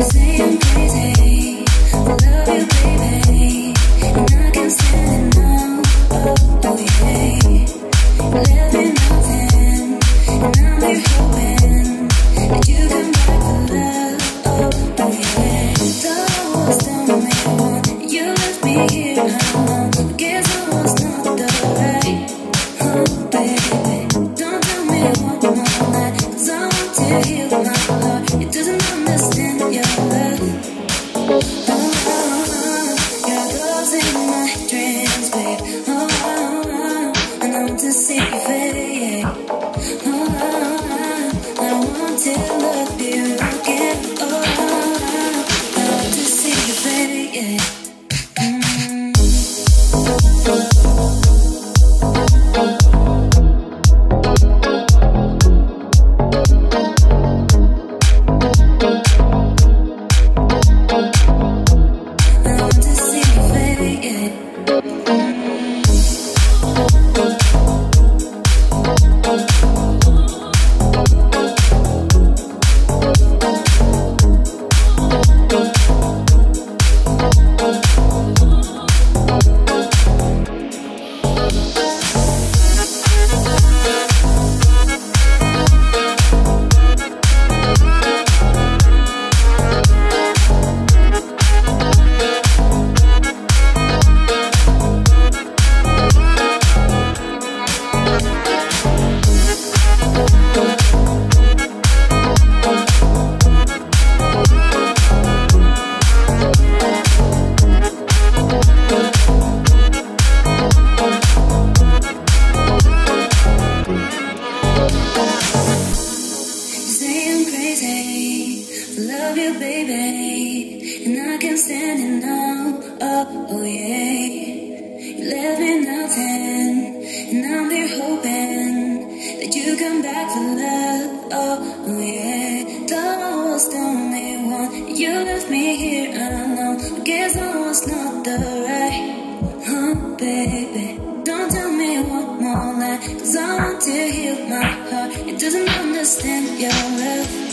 Same only one. You left me here alone. Guess I was not the right, huh, baby? Don't tell me one more lie, cause I want to heal my heart. It doesn't understand your love.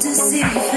to see.